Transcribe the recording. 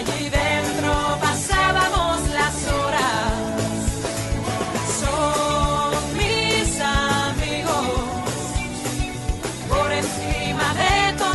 allí dentro pasábamos las horas. Son mis amigos por encima de todo.